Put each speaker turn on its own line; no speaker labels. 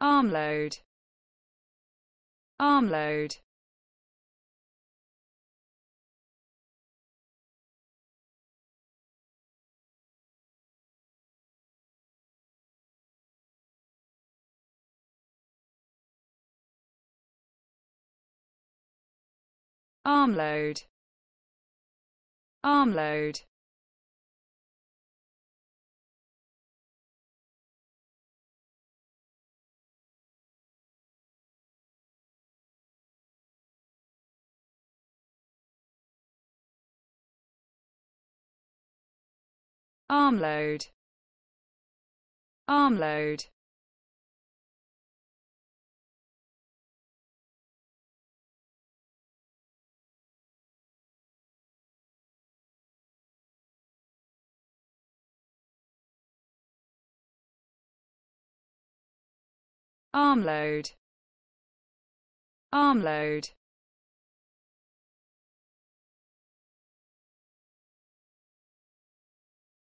armload. Armload. Armload. Armload armload. Armload. Armload. Armload